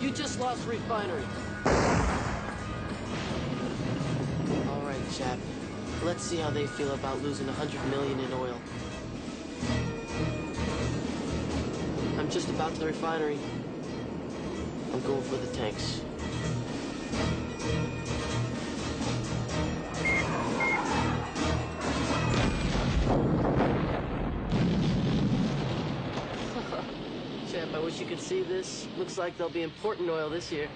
You just lost refinery. All right, chap. Let's see how they feel about losing a hundred million in oil. I'm just about to the refinery. I'm going for the tanks. I wish you could see this. Looks like there'll be important oil this year.